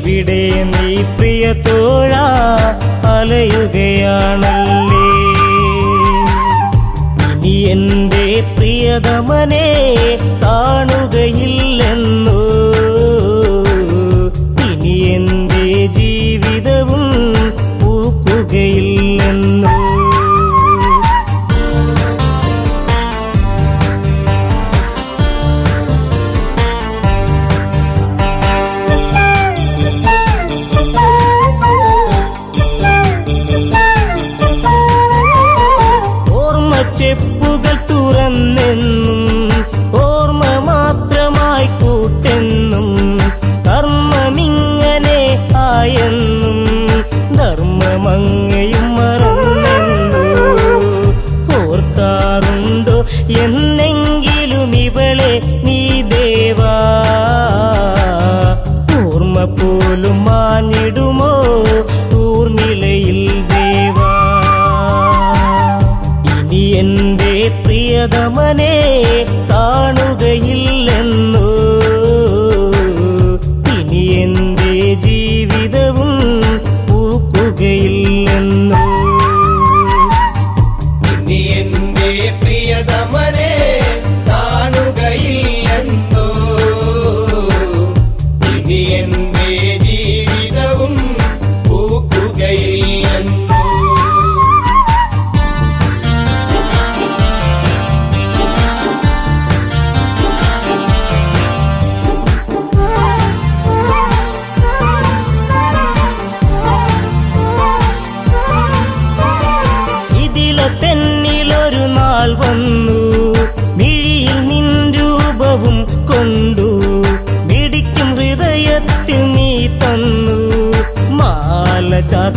എവിടെ നീ പ്രിയ തോഴ അലയുകയാണല്ലേ? ഇനി എന്റെ പ്രിയതമനെ കാണുകയില്ലെന്നു? നിയതമനെ കാണുകയില്ല.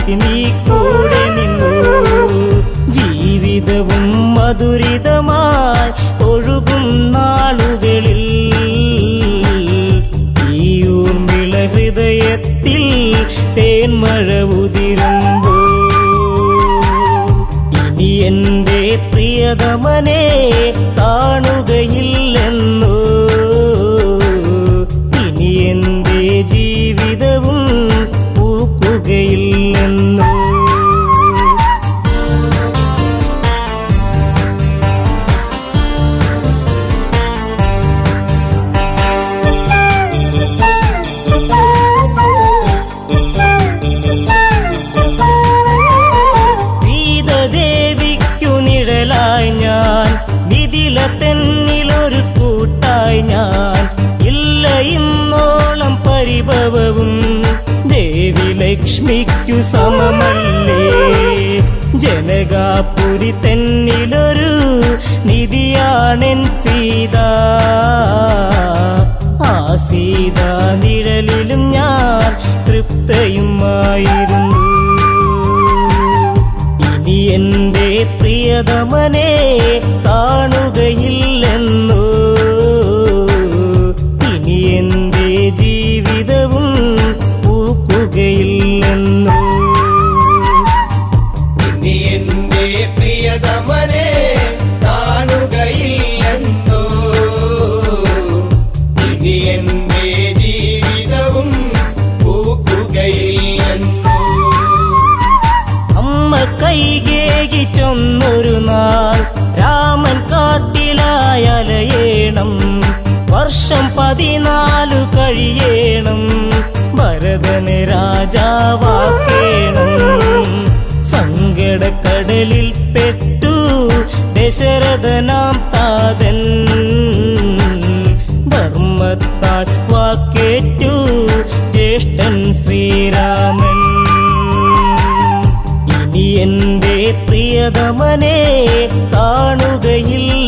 എനിക്ക് നീ കൂടെ നിന്നു. ജീവിതവും മധുരിതമായി ഒഴുകും നാളുകളിൽ. ഈ ഊർമിള ഹൃദയത്തിൽ തേന്മഴ ഉതിരുമ്പോ. ഇനി എന്റെ പ്രിയതമനെ കാണുകയില്ലെന്ന് ലക്ഷ്മിക്കു സമമല്ലേ? ജനകാപുരി തന്നിലൊരു നിധിയാണെൻ സീത. ആ സീത നിഴലിലും ഞാൻ തൃപ്തയുമായിരുന്നു. ഇനി എന്റെ പ്രിയതമനെ കാണുകയില്ലെന്നു വർഷം പതിനാലു കഴിയേണം. ഭരതന് രാജാവാക്കേണം. സങ്കടക്കടലിൽ പെട്ടു ദശരഥനാം താതൻ. ധർമ്മത്താൽ വാക്കേറ്റു ജ്യേഷ്ഠൻ ശ്രീരാമൻ. ഇനി എന്റെ പ്രിയതമനെ കാണുകയില്ല.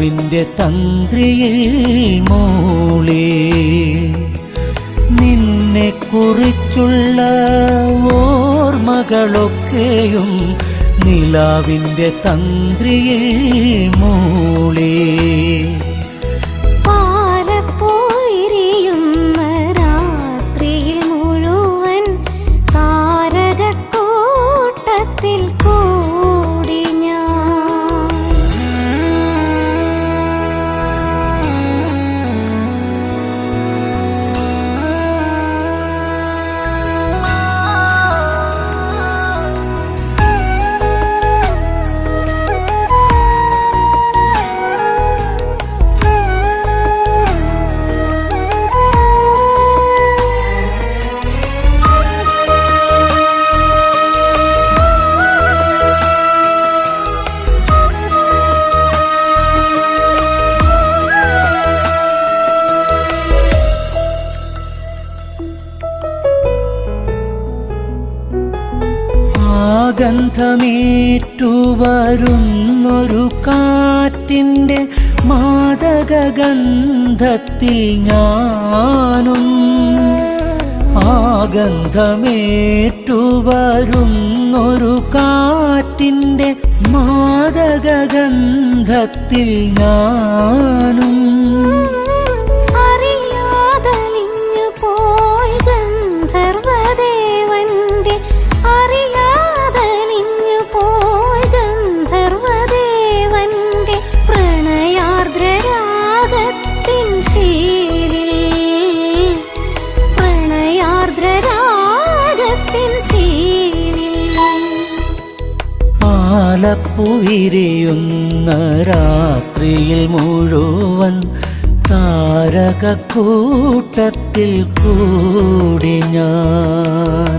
നിലാവിന്റെ തന്ത്രിയിൽ മോളെ. നിന്നെ കുറിച്ചുള്ള ഓർമ്മകളൊക്കെയും നിലാവിന്റെ തന്ത്രിയിൽ മൂളി. ഉയരെയുന്ന രാത്രിയിൽ മുഴുവൻ താരകക്കൂട്ടത്തിൽ കൂടി ഞാൻ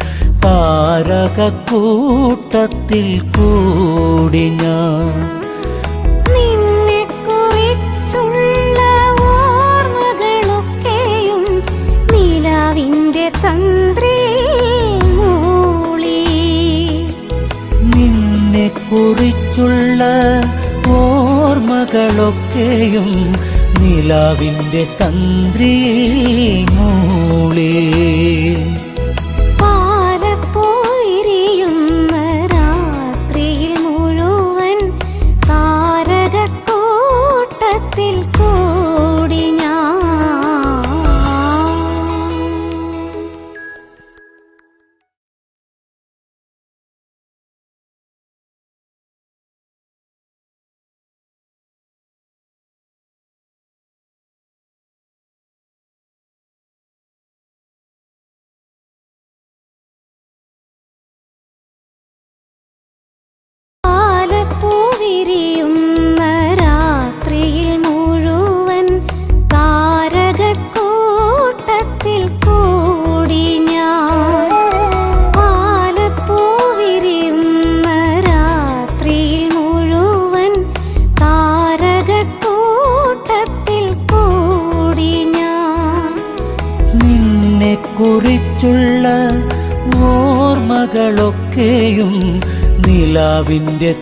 താരകക്കൂട്ടത്തിൽ കൂടി ഞാൻ. കുറിച്ചുള്ള ഓർമ്മകളൊക്കെയും നിലാവിന്റെ തന്ത്രി മൂളേ.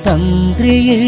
तन्द्रिये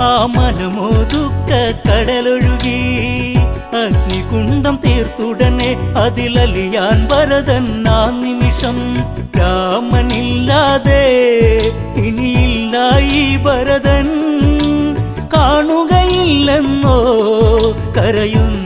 ആ മനമോ ദുഃഖ കടലൊഴുകി. അഗ്നികുണ്ടം തീർത്തുടനെ അതിലലിയാൻ ഭരതൻ ആ നിമിഷം. രാമനില്ലാതെ ഇനിയില്ല ഈ ഭരതൻ കാണുകയില്ലെന്നോ കരയുന്നു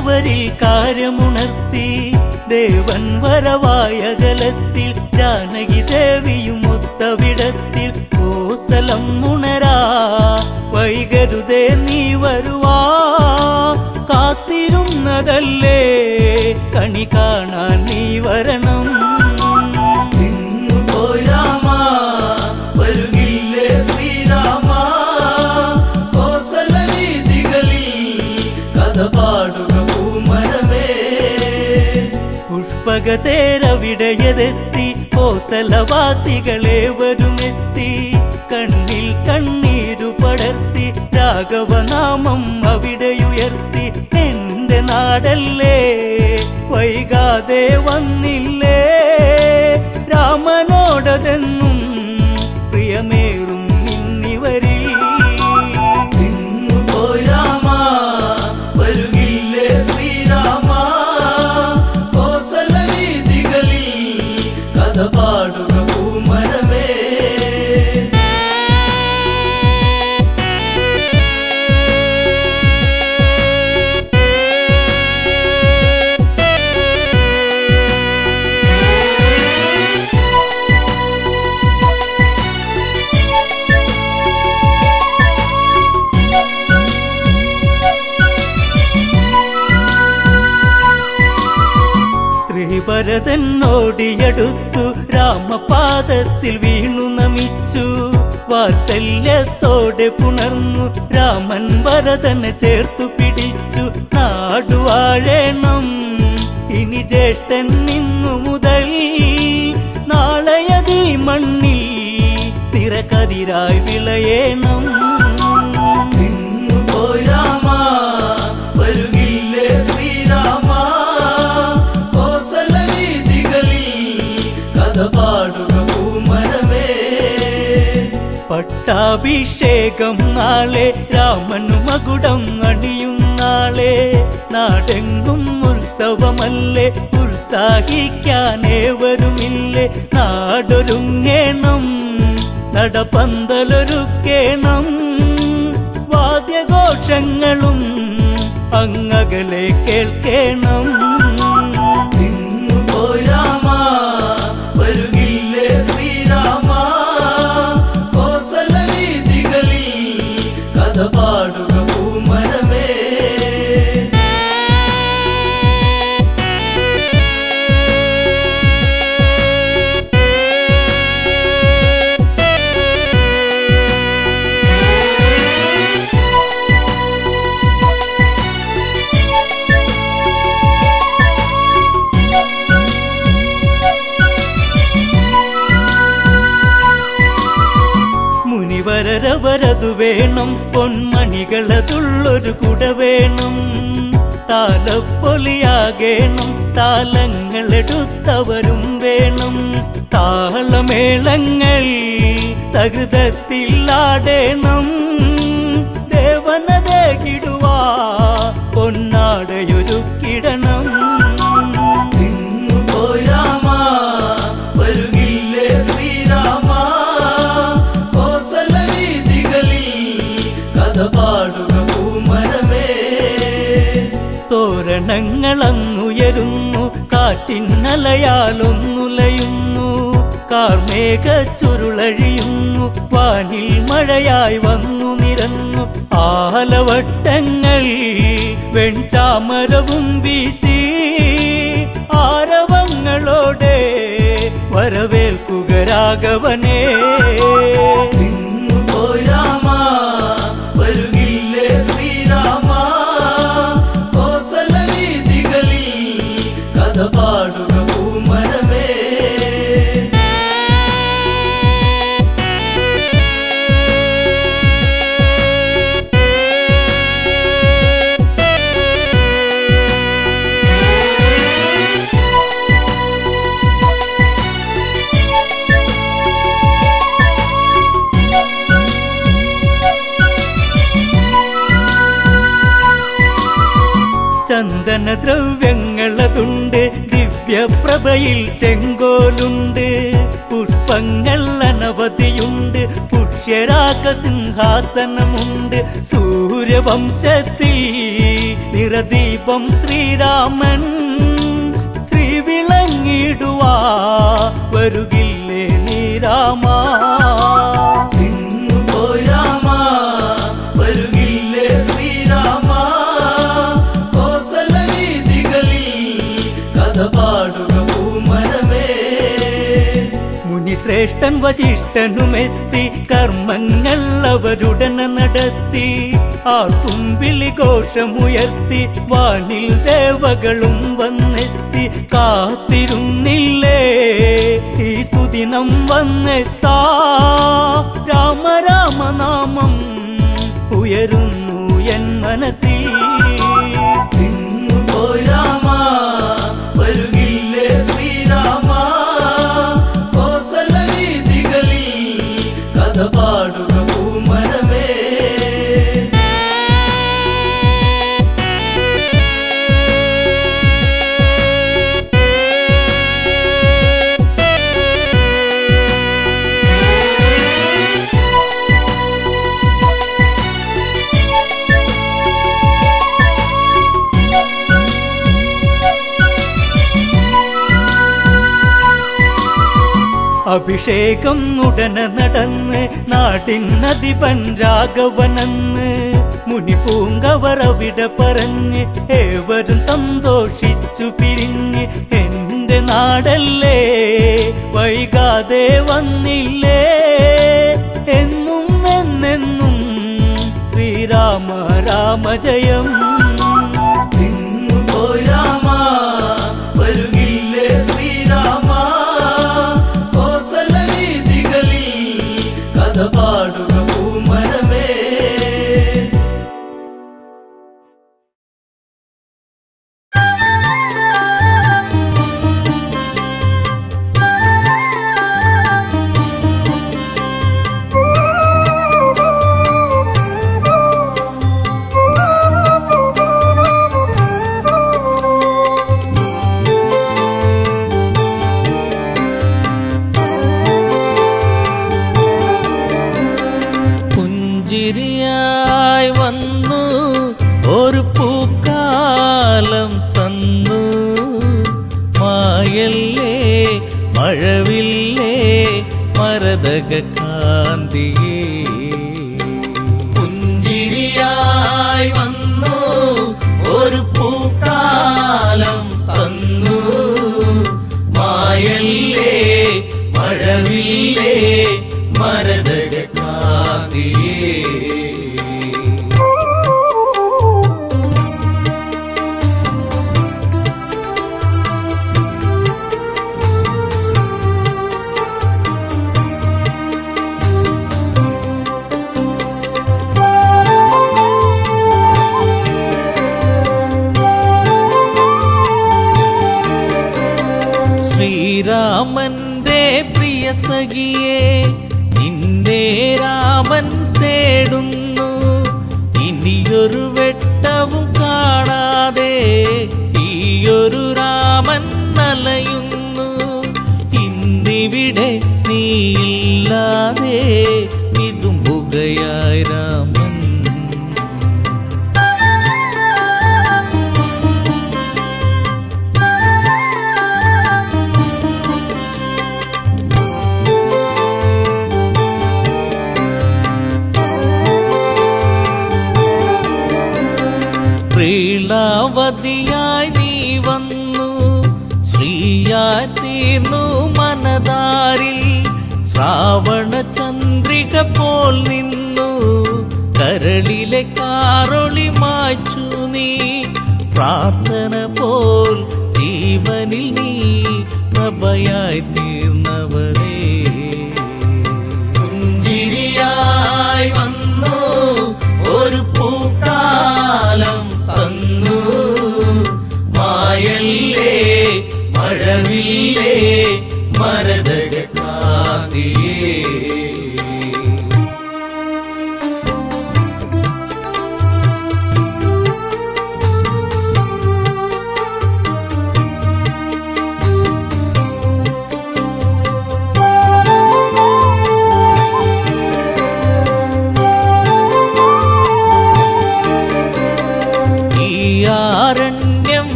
അവരിൽ കാര്യമുണർത്തി. ദേവൻ വരവായകലത്തിൽ ജാനകി ദേവിയും ഒത്തവിടത്തിൽ കോസലം മുണരാ വൈകരുതേ നീ വരുവാ. കാത്തിരുന്നതല്ലേ കണി കാണാൻ നീ വരണം പുഷ്പകതേരവിടയതെത്തി കോസലവാസികളെ വരുമെത്തി. കണ്ണിൽ കണ്ണീരു പടർത്തി രാഘവനാമം അവിടെയുയർത്തി. എന്റെ നാടല്ലേ വൈകാതെ വന്നില്ലേ? രാമനോടതെന്നും ശ്രീഭരതനോടിയടുത്തു രാമപാദത്തിൽ വീണു നമിച്ചു. വാത്സല്യത്തോടെ പുണർന്നു രാമൻ വരതനെ ചേർത്തു പിടിച്ചു. നാടുവാഴേണം ഇനി ജേട്ടൻ നിന്നു മുതൽ. നാളെയതീ മണ്ണിൽ തിരക്കതിരായി വിളയേണം. പട്ടാഭിഷേകം നാളെ രാമനു മകുടം അണിയും നാളെ. നാടെങ്കും ഉത്സവമല്ലേ ഉത്സാഹിക്കാനേ ഉത്സാഹിക്കാനേവരുമില്ലേ. നാടൊരുങ്ങേണം നടപന്തലൊരുക്കേണം. വാദ്യഘോഷങ്ങളും അങ്ങകലെ കേൾക്കേണം. വേണം. പൊന്മണികളതുള്ളൊരു കുട വേണം. താലപ്പൊലിയാകേണം. താലങ്ങളെടുത്തവരും വേണം. താളമേളങ്ങൾ തകുതത്തിലാടേണം. ദേവനതകിടുവാ പൊന്നാടയൊരുക്കിടണം കാറ്റിന്നലയാലൊന്നുലയുന്നു കാർമേഘ ചുരുളഴിയുന്നു. വാനിൽ മഴയായി വന്നു നിരന്നു. ആലവട്ടങ്ങൾ വെൺചാമരവും വീശി. ആരവങ്ങളോടെ വരവേൽക്കുക രാഘവനേ. ദിവ്യപ്രഭയിൽ ചെങ്കോലുണ്ട് പുഷ്പങ്ങൾ അനവധിയുണ്ട് പുഷ്യരാഗ സിംഹാസനമുണ്ട്. സൂര്യവംശത്തിൽ നിറദീപം ശ്രീരാമൻ ശ്രീവിളങ്ങിടുവാ വരുകില്ലേ നീരാമാ മുനിശ്രേഷ്ഠൻ വശിഷ്ഠനുമെത്തി കർമ്മങ്ങൾ അവരുടനെ നടത്തി. ആർക്കുംപിളി ഘോഷമുയർത്തി വാണിൽ ദേവകളും വന്നെത്തി. കാത്തിരുന്നില്ലേ? ഈ സുദിനം വന്നെത്താ രാമരാമനാമം ഉയരുന്നു എൻ മനസ്സിൽ. അഭിഷേകം ഉടനെ നടന്ന് നാട്ടിൻ നദി മുനി പൂങ്കവർ അവിടെ പറഞ്ഞ് ഏവരും സന്തോഷിച്ചു പിരിഞ്ഞ് എന്റെ നാടല്ലേ വൈകാതെ വന്നില്ലേ? എന്നും എന്നെന്നും ശ്രീരാമ രാമജയം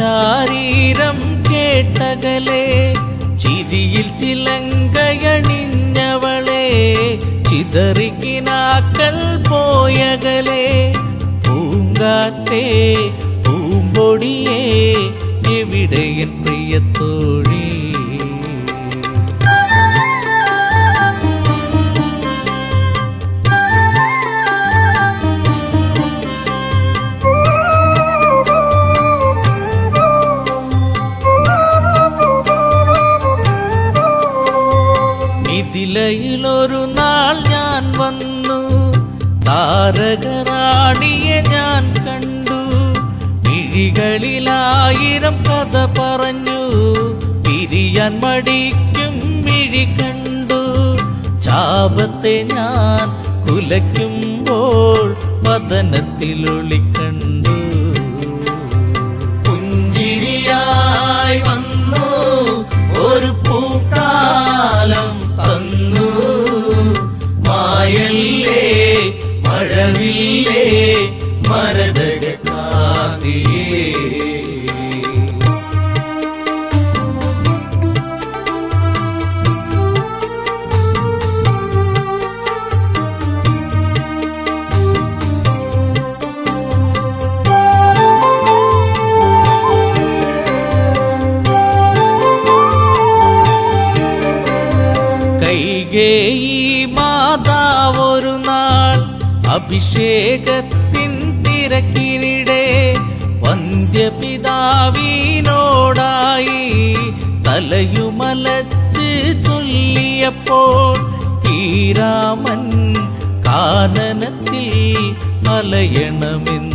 ശാരീരം കേട്ടകലെ ചിരിയിൽ ചിലങ്കയണിഞ്ഞവളെ ചിതറിക്കിനാക്കൾ പോയകലെ. പൂങ്കാറ്റേ പൂമ്പൊടിയേ എവിടെയും പ്രിയത്തോഴേ ഇടയിലൊരു നാൾ ഞാൻ വന്നു. താരകറാണിയെ ഞാൻ കണ്ടു. മിഴികളിലായിരം കഥ പറഞ്ഞു. തിരിയാൻ മടിക്കും മിഴി കണ്ടു. ചാപത്തെ ഞാൻ കുലയ്ക്കുമ്പോൾ വതനത്തിലൊളിക്കണം അഭിഷേകത്തിൻ തിരക്കിനിടെ വന്ധ്യപിതാവിനോടായി തലയുമലച്ച് ചൊല്ലിയപ്പോൾ ഈരാമൻ കാനനത്തിൽ മലയണമെന്ന്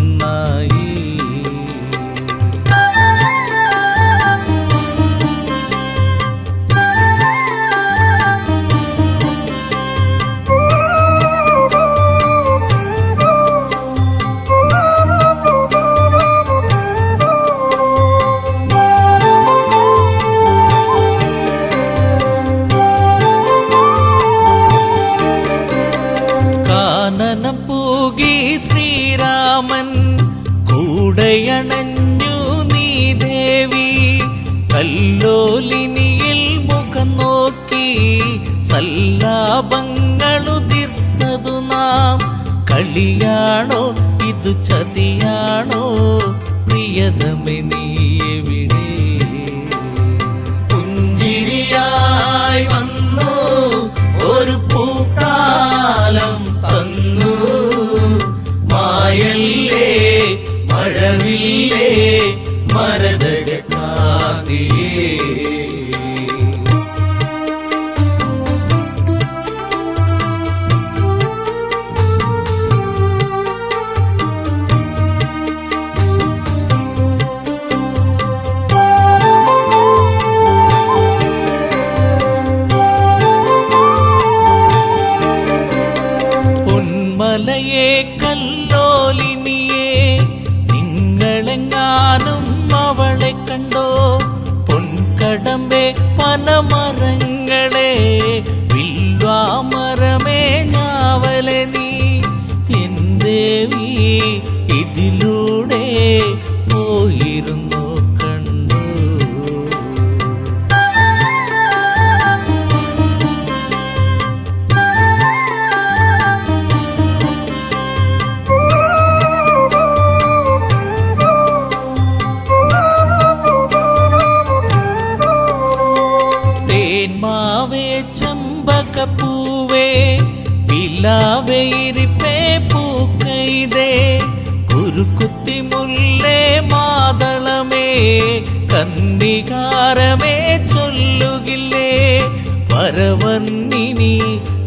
പ്രിയതമെ നീ എവിടെ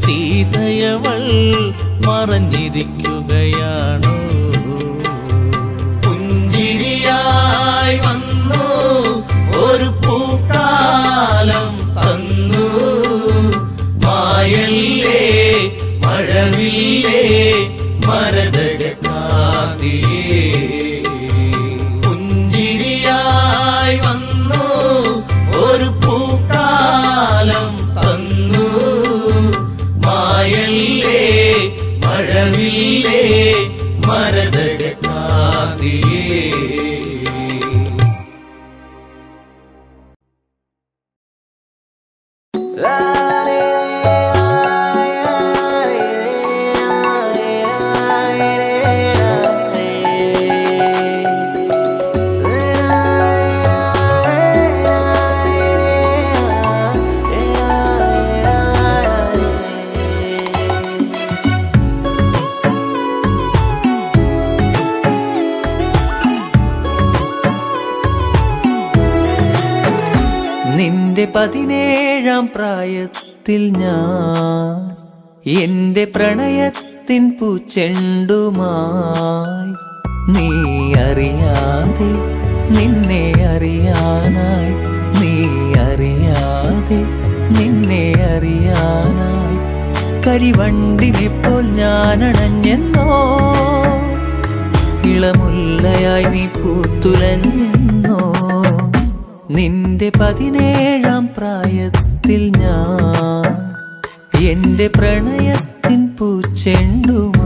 സീതയവൾ മറഞ്ഞിരിക്കുകയാണോ? പതിനേഴാം പ്രായത്തിൽ ഞാൻ എന്റെ പ്രണയത്തിൻ പൂച്ചെണ്ടുമായി നീ അറിയാതെ നിന്നെ അറിയാനായി നീ അറിയാതെ നിന്നെ അറിയാനായി. കരിവണ്ടിനെ പോൽ ഞാൻ അണഞ്ഞെന്നോ ഇളമുല്ലയായി നീ പൂത്തുലഞ്ഞെന്നോ? നിന്റെ പതിനേഴാം പ്രായത്തിൽ ഞാൻ എന്റെ പ്രണയത്തിൻ പൂച്ചെണ്ടുമായി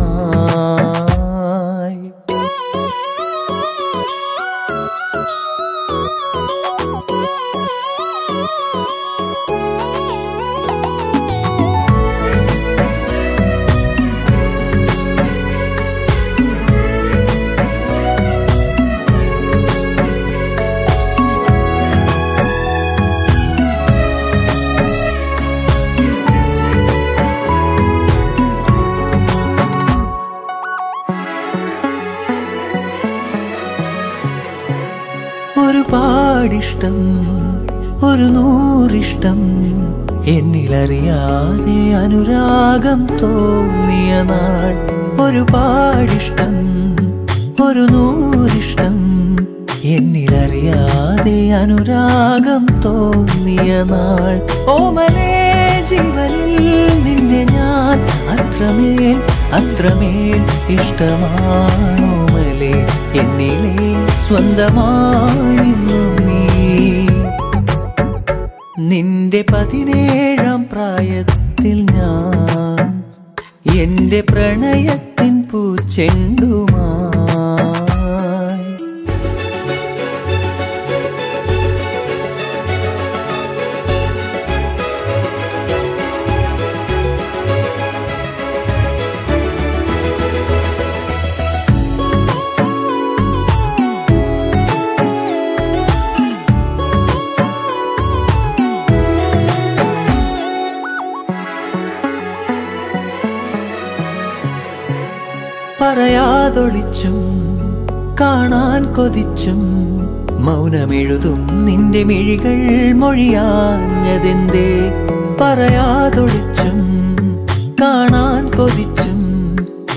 ഒരു നൂറിഷ്ടം എന്നിലറിയാതെ അനുരാഗം തോന്നിയ നാൾ. ഒരുപാടിഷ്ടം ഒരു നൂറിഷ്ടം എന്നിലറിയാതെ അനുരാഗം തോന്നിയ നാൾ. ഓമലേ ജീവനിൽ നിന്നെ ഞാൻ അത്രമേൽ അത്രമേൽ ഇഷ്ടമാണോമലേ എന്നിലെ സ്വന്തമായിരുന്നു നിന്റെ പതിനേഴാം പ്രായത്തിൽ ഞാൻ എന്റെ പ്രണയത്തിൻ പൂച്ചെണ്ടുമായി കൊതിച്ചും മൗനമെഴുതും നിന്റെ മിഴികൾ മൊഴിയാഞ്ഞതെന്തേ? പറയാതൊഴിച്ചും കാണാൻ കൊതിച്ചും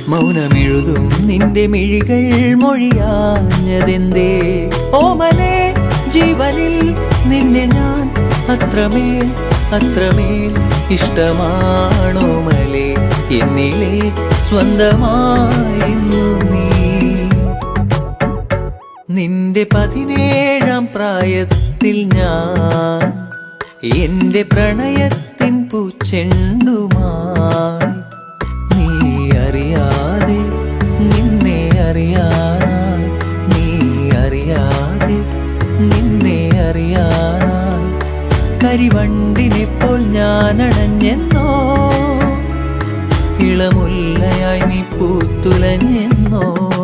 മൗനമെഴുതും നിന്റെ മിഴികൾ മൊഴിയാഞ്ഞതെന്തേ? ഓമനെ ജീവനിൽ നിന്നെ ഞാൻ അത്രമേൽ അത്രമേൽ ഇഷ്ടമാണോ മലേ എന്നിലേ സ്വന്തമായിരുന്നു എന്റെ പതിനേഴാം പ്രായത്തിൽ ഞാൻ എന്റെ പ്രണയത്തിൻ പൂച്ചെണ്ടുമായി. നീ അറിയാതെ നിന്നെ അറിയാനായി. നീ അറിയാതെ നിന്നെ അറിയാനായി. കരിവണ്ടിനെ പോൽ ഞാനണഞ്ഞെന്നോ? ഇളമുല്ലയായി നീ പൂത്തുലഞ്ഞെന്നോ?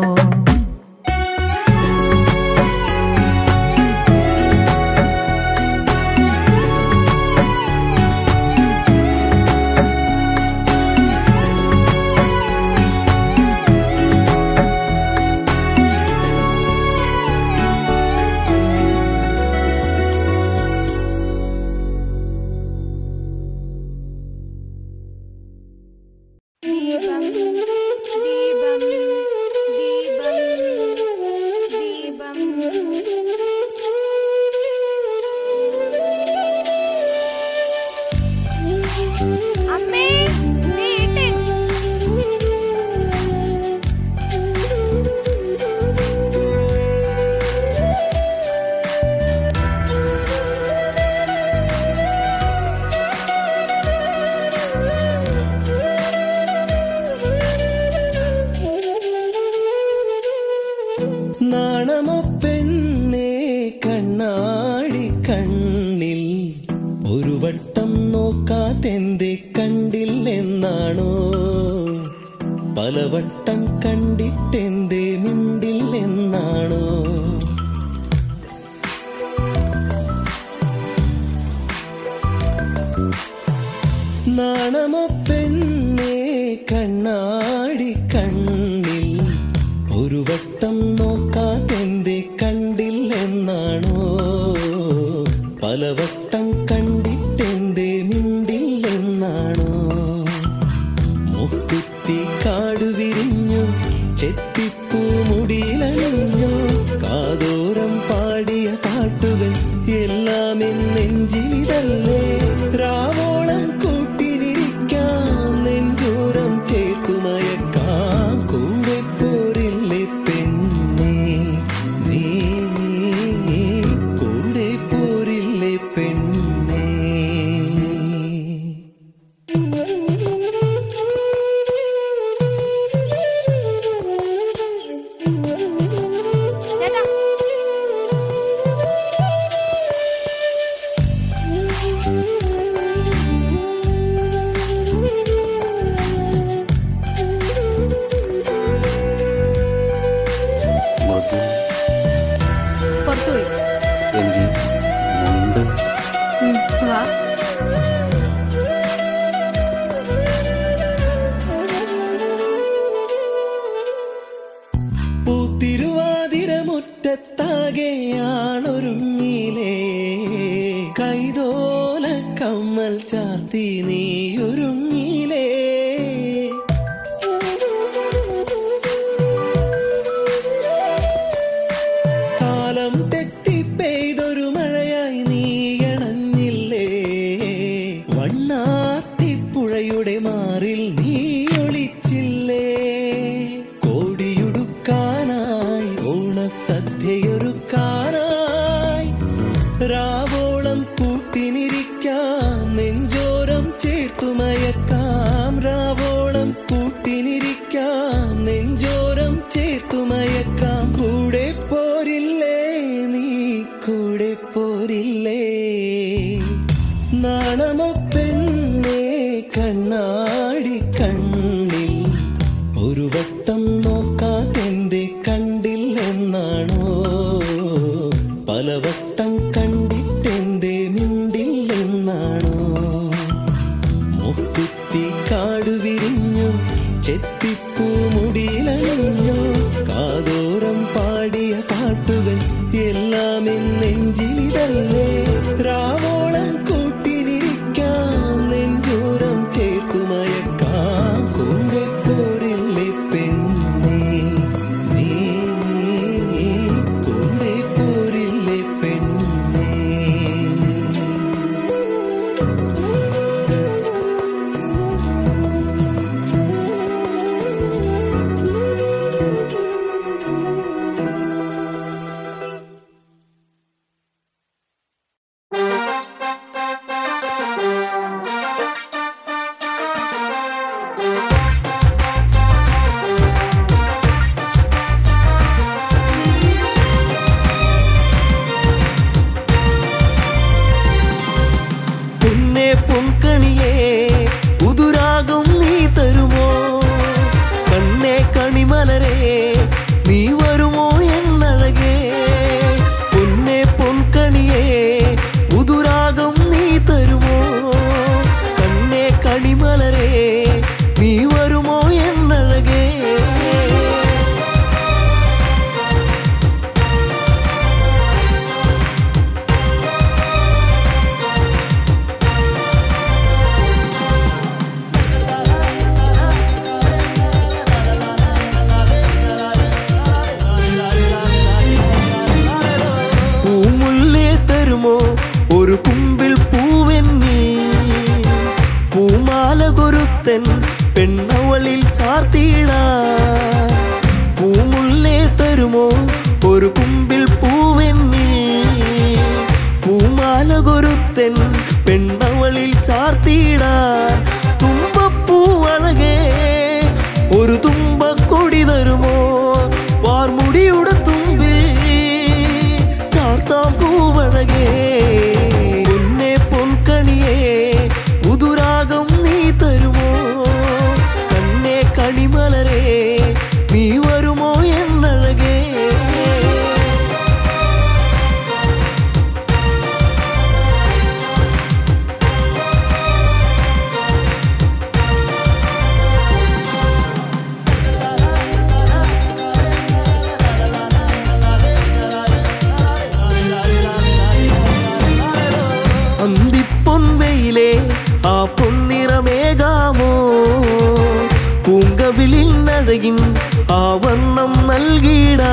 നൽകിട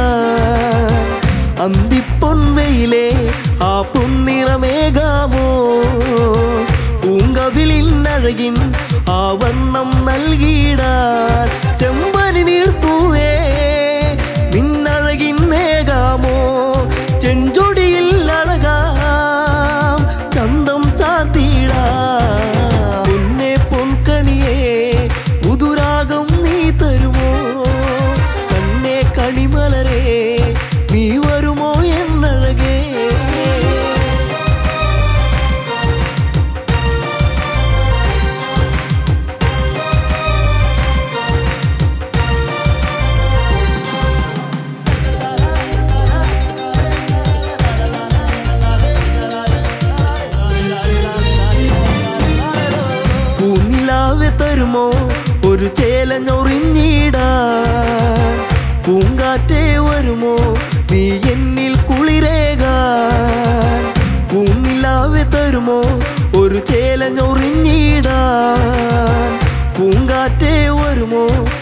അന്തിപ്പൊന്നയിലെ ആ പൊന്നിറമേകാമോ. പൂങ്കവിളിൻ അഴകിൻ ആ വണ്ണം നൽകിടാ more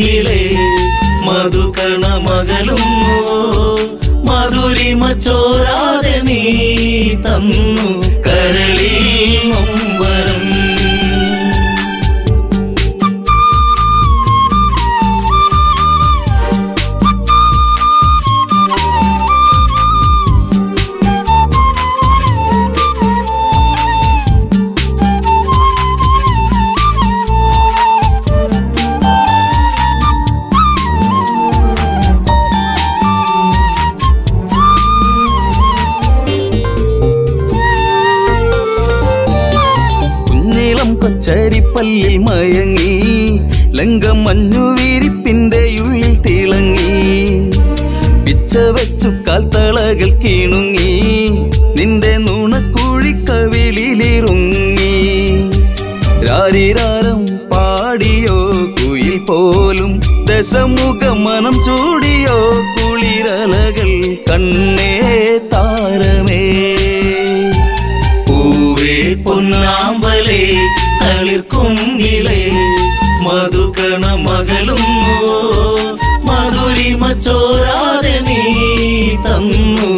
മുന്നിലെ മധുക്കണമകലുമോ മധുരിമ ചോരാതെ നീ തന്നു. അത് നീ തന്നു.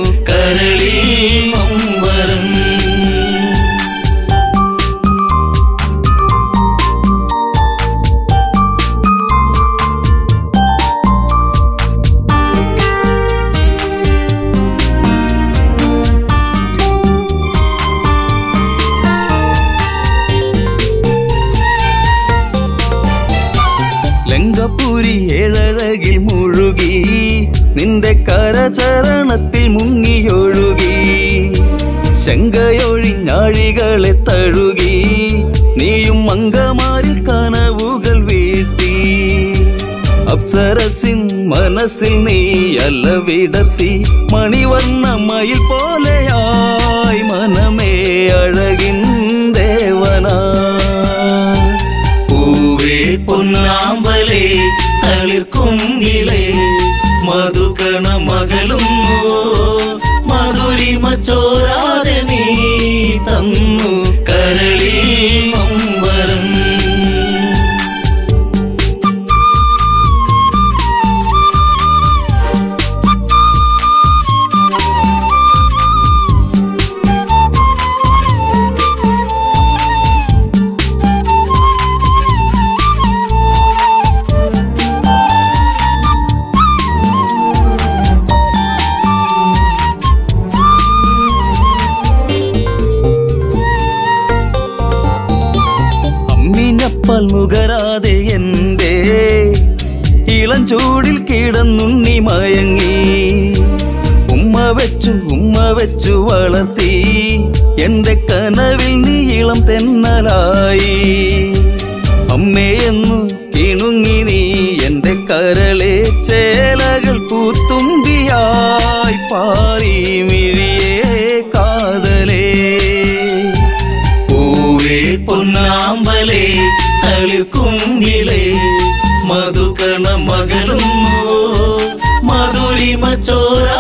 ശങ്കയൊഴിഞ്ഞാഴികളെ തഴുകി നീയും മംഗമാരിൽ കനവുകൾ വീഴ്ത്തി അപ്സരസിൻ മനസ്സിൽ നീ അല്ല വിടത്തി വന്ന മയിൽ പോലെയായി മനമേ അഴകിൻ ദേവനാ. പൂവേ പൊന്നാമ്പലേ തളിർക്കും ഇളേ മധുകണ മകളും മധുരി മച്ചോരാ മകളുന്നു മധുരിമ ചോരാ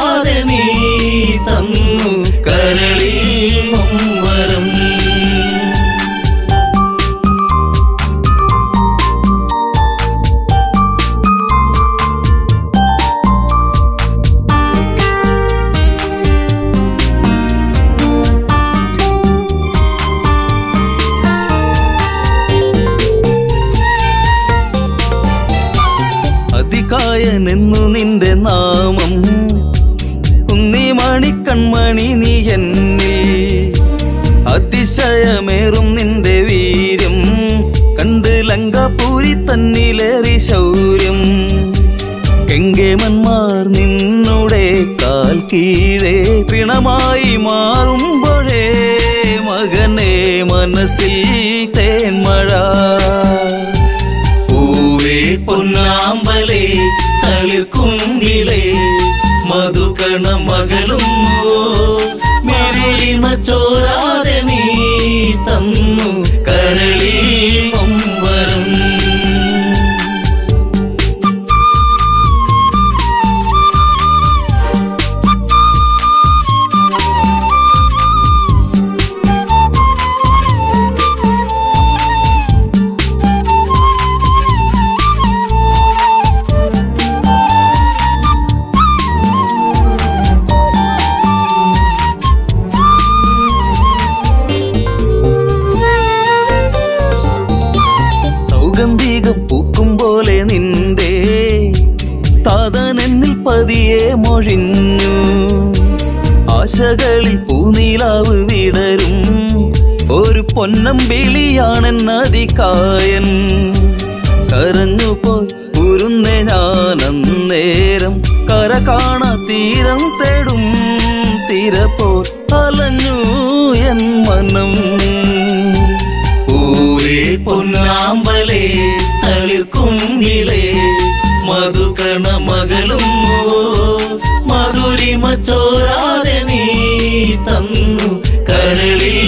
തളിർക്കുങ്കിളേ മധുകണ മകളും മധുരിമ ചോരാതെ നീ തന്നു കരളിൽ